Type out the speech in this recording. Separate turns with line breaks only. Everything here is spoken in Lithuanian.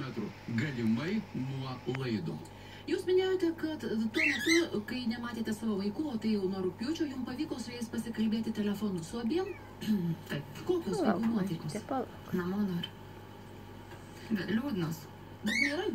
metrų galimai nuo laido.
Jūs minėjote, kad tuo metu, kai nematėte savo vaikų, o tai jau nuo rūpiučio, jums pavyko su jais pasikalbėti telefonu su abiem?
Taip,
Kokios
Palauk,
vaikų
Marytė, nu,
nuotaikos?
palauk.
namo nori. Bet liūdnos.
Bet nėra